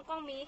้องกล้องมี